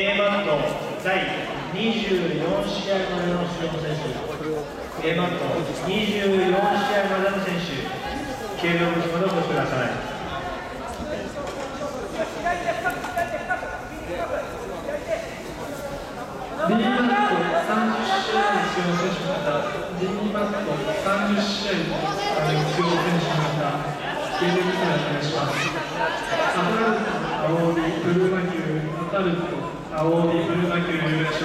A マット第24試合までの出場選手 A マット24試合までの選手計量口までお越しください B マット30試合に出場選手の方 D マット30試合に出場選手の方経歴からお願いします。アタルト青帯ブルーマキューアタルト青帯ブルーマキュー優勝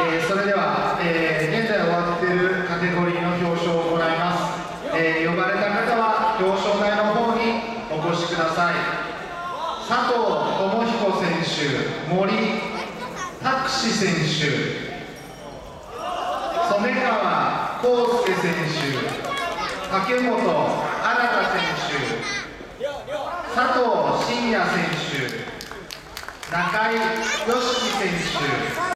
えーそれでは、えー現在終わっているカテゴリーの表彰を行います、えー呼ばれた方は表彰台の方にお越しください。佐藤智彦選手森拓司選手染川康介選手竹本新選手佐藤真也選手中井良樹選手。